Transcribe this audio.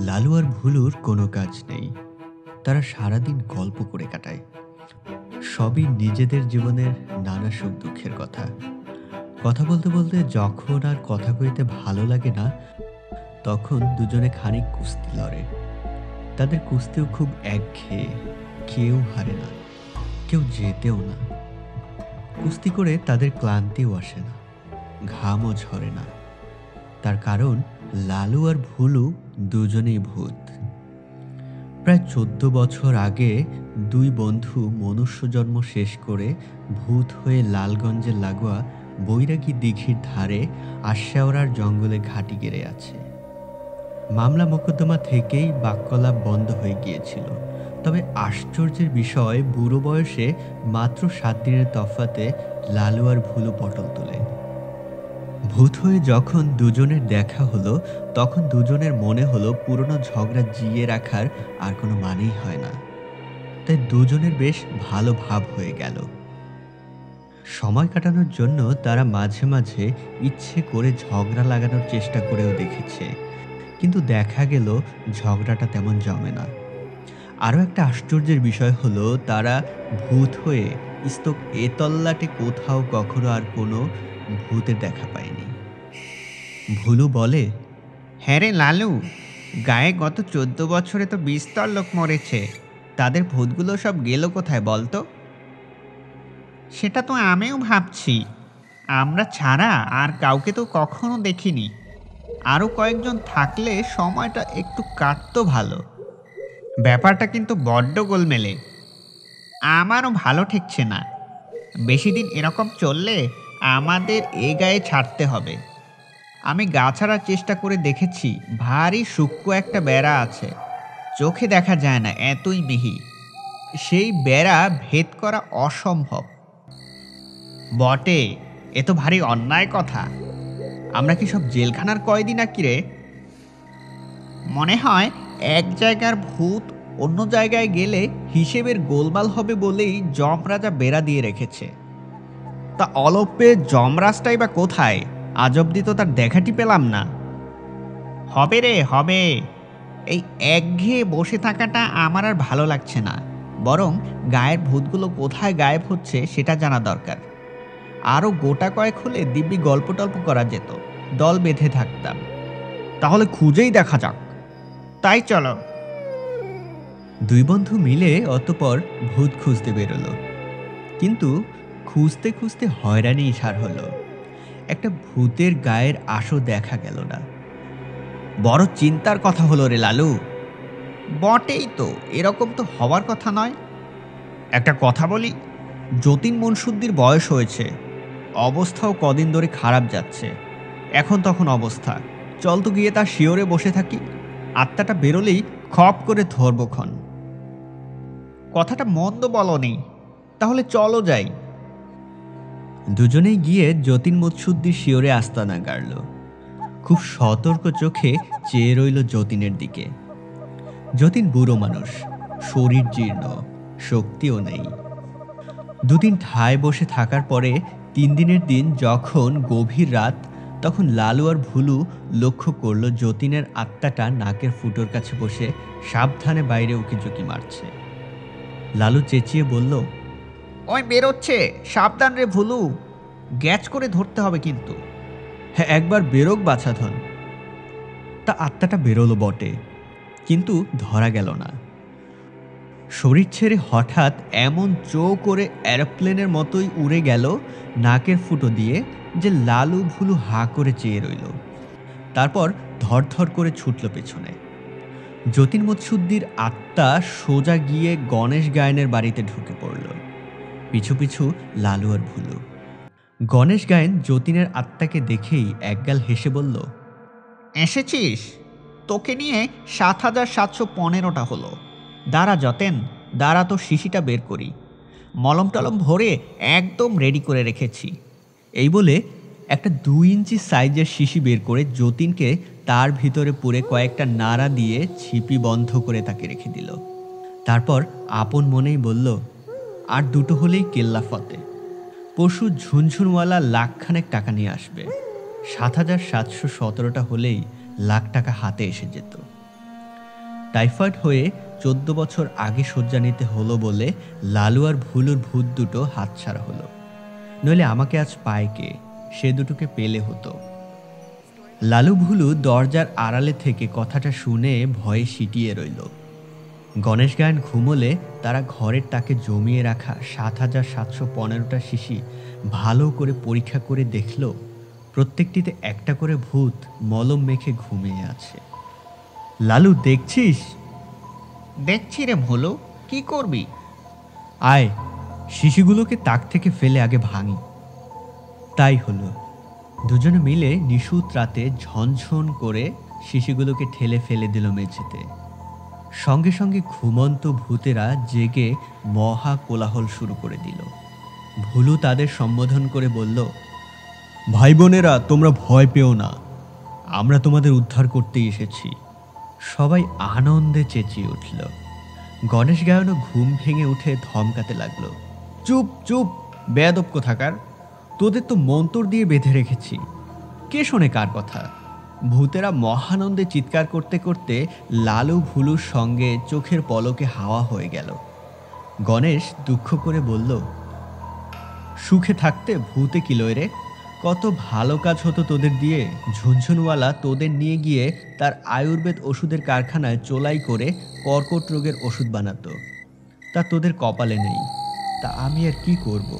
লালু আর ভুলুর কোনো কাজ নেই। তারা সারাদিন গল্প করে কাটায়। সবই নিজেদের জীবনের নানা সুখ দুঃখের কথা। কথা বলতে বলতে যখন আর কথা কইতে ভালো লাগে না, তখন দুজনে খানিক কুস্তি লড়ে। তাদের কুস্তিও খুব একঘেয়ে। কেউ হারে না। কেউ যেতেও না। কুস্তি করে তাদের ক্লান্তিও আসে না, ঘামও ঝরে না। তার কারণ, লালু আর ভুলু দুজনেই ভূত। প্রায় চোদ্দ বছর আগে দুই বন্ধু মনুষ্য জন্ম শেষ করে ভূত হয়ে লালগঞ্জের লাগোয়া বৈরাগী দিঘির ধারে আশ্যাওড়ার জঙ্গলে ঘাঁটি গেড়ে আছে। মামলা মোকদ্দমা থেকেই বাক্যলাপ বন্ধ হয়ে গিয়েছিল। তবে আশ্চর্যের বিষয়, বুড়ো বয়সে মাত্র সাত দিনের তফাতে লালু আর ভুলু পটল তোলে। ভূত হয়ে যখন দুজনের দেখা হলো, তখন দুজনের মনে হলো পুরনো ঝগড়া জিয়ে রাখার আর কোনো মানেই হয় না। তাই দুজনের বেশ ভালো ভাব হয়ে গেল। সময় কাটানোর জন্য তারা মাঝে মাঝে ইচ্ছে করে ঝগড়া লাগানোর চেষ্টা করেও দেখেছে। কিন্তু দেখা গেল, ঝগড়াটা তেমন জমে না। আরও একটা আশ্চর্যের বিষয় হলো, তারা ভূত হয়ে স্তক এতল্লাটে কোথাও কখনো আর কোনো ভূতের দেখা পায়নি। ভুলু বলে হ্যাঁ রে লালু, গায়ে গত চোদ্দ বছরে তো বিস্তর লোক মরেছে। তাদের ভূতগুলো সব গেল কোথায় বলতো সেটা তো আমিও ভাবছি। আমরা ছাড়া আর কাউকে তো কখনো দেখিনি। আরও কয়েকজন থাকলে সময়টা একটু কাটতো ভালো। ব্যাপারটা কিন্তু বড্ড গোলমেলে। আমারও ভালো ঠেকছে না। বেশি দিন এরকম চললে আমাদের এ গায়ে ছাড়তে হবে। আমি গা ছাড়ার চেষ্টা করে দেখেছি, ভারী সূক্ষ্ম একটা বেড়া আছে। চোখে দেখা যায় না, এতই মিহি। সেই বেড়া ভেদ করা অসম্ভব। বটে, এ তো ভারী অন্যায় কথা। আমরা কি সব জেলখানার কয়দিন না কিরে মনে হয় এক জায়গার ভূত অন্য জায়গায় গেলে হিসেবের গোলমাল হবে বলেই যমরাজা বেড়া দিয়ে রেখেছে। তা অলপে যমরাজটাই বা কোথায়? আজ অব্দি তো তার দেখাটি পেলাম না। হবে রে, হবে। এই একঘেয়ে বসে থাকাটা আমার আর ভালো লাগছে না। বরং গায়ের ভূতগুলো কোথায় গায়েব হচ্ছে সেটা জানা দরকার। আরও গোটা কয়েক হলে দিব্যি গল্প টল্প করা যেত। দল বেঁধে থাকতাম। তাহলে খুঁজেই দেখা যাক। তাই চলো। দুই বন্ধু মিলে অতপর ভূত খুঁজতে বেরোলো। কিন্তু খুঁজতে খুঁজতে হয়রানি সার হলো। একটা ভূতের গায়ের আশো দেখা গেল না। বড় চিন্তার কথা হলো রে লালু। বটেই তো, এরকম তো হওয়ার কথা নয়। একটা কথা বলি, যতীন মনসুদ্দির বয়স হয়েছে। অবস্থাও কদিন ধরে খারাপ যাচ্ছে। এখন তখন অবস্থা। চল তো গিয়ে তার শিওরে বসে থাকি। আত্মাটা বেরোলেই খপ করে ধরবক্ষণ কথাটা মন্দ বলনি তাহলে চলো যাই। দুজনেই গিয়ে যতীন মৎসুদ্দির শিওরে আস্তানা গাড়ল। খুব সতর্ক চোখে চেয়ে রইল যতীনের দিকে। যতীন বুড়ো মানুষ, শরীর জীর্ণ, শক্তিও নেই। দুদিন ঠায় বসে থাকার পরে তিন দিনের দিন যখন গভীর রাত, তখন লালু আর ভুলু লক্ষ্য করল যতীনের আত্মাটা নাকের ফুটোর কাছে বসে সাবধানে বাইরে উকি ঝুঁকি মারছে। লালু চেঁচিয়ে বলল ওই বেরোচ্ছে সাবধান রে ভুলু। গ্যাচ করে ধরতে হবে কিন্তু। হ্যাঁ একবার বেরোক বাছাধন। তা আত্মাটা বেরোলো বটে কিন্তু ধরা গেল না। শরীর ছেড়ে হঠাৎ এমন চো করে অ্যারোপ্লেনের মতোই উড়ে গেল নাকের ফুটো দিয়ে যে লালু ভুলু হা করে চেয়ে রইল। তারপর ধরধর করে ছুটল পেছনে। যতীন মৎসুদ্দির আত্মা সোজা গিয়ে গণেশ গায়নের বাড়িতে ঢুকে পড়ল। পিছু পিছু লালু আর ভুলু। গণেশ গায়ন যতীনের আত্মাকে দেখেই একগাল হেসে বলল, এসেছিস? তোকে নিয়ে সাত হাজার সাতশো পনেরোটা হলো। দাঁড়া যতেন, দাঁড়া তো শিশিটা বের করি। মলম টলম ভরে একদম রেডি করে রেখেছি। এই বলে একটা দুই ইঞ্চি সাইজের শিশি বের করে যতীনকে তার ভিতরে পুরে কয়েকটা নাড়া দিয়ে ছিপি বন্ধ করে তাকে রেখে দিল। তারপর আপন মনেই বলল, আর দুটো হলেই কেল্লা ফতে। পশু ঝুনঝুনওয়ালা লাখখানেক টাকা নিয়ে আসবে। সাত হাজার সাতশো সতেরোটা হলেই লাখ টাকা হাতে এসে যেত। টাইফয়েড হয়ে চোদ্দ বছর আগে শয্যা নিতে হলো বলে লালু আর ভুলুর ভূত দুটো হাতছাড়া হলো। নইলে আমাকে আজ পায় কে? সে দুটোকে পেলে হতো। লালু ভুলু দরজার আড়ালে থেকে কথাটা শুনে ভয়ে সিটিয়ে রইল। গণেশ গায়ন ঘুমোলে তারা ঘরের তাকে জমিয়ে রাখা সাত হাজার সাতশো পনেরোটা শিশি ভালো করে পরীক্ষা করে দেখল প্রত্যেকটিতে একটা করে ভূত মলম মেখে ঘুমিয়ে আছে। লালু দেখছিস? দেখছি রে ভুলু কি করবি? আয় শিশিগুলোকে তাক থেকে ফেলে আগে ভাঙি। তাই হলো। দুজনে মিলে নিশুত রাতে ঝনঝন করে শিশিগুলোকে ঠেলে ফেলে দিল মেঝেতে। সঙ্গে সঙ্গে ঘুমন্ত ভূতেরা জেগে মহা কোলাহল শুরু করে দিল। ভুলু তাদের সম্বোধন করে বলল ভাই বোনেরা তোমরা ভয় পেও না। আমরা তোমাদের উদ্ধার করতেই এসেছি। সবাই আনন্দে চেঁচিয়ে উঠল। গণেশ গায়নও ঘুম ভেঙে উঠে ধমকাতে লাগল, চুপ চুপ, বেয়াদব কোথাকার? তোদের তো মন্তর দিয়ে বেঁধে রেখেছি। কে শোনে কার কথা? ভূতেরা মহানন্দে চিৎকার করতে করতে লালু ভুলুর সঙ্গে চোখের পলকে হাওয়া হয়ে গেল। গণেশ দুঃখ করে বলল, সুখে থাকতে ভূতে কি রে? কত ভালো কাজ হতো তোদের দিয়ে ঝুনঝুনওয়ালা তোদের নিয়ে গিয়ে তার আয়ুর্বেদ ওষুধের কারখানায় চোলাই করে কর্কট রোগের ওষুধ বানাতো। তা তোদের কপালে নেই। তা আমি আর কি করব?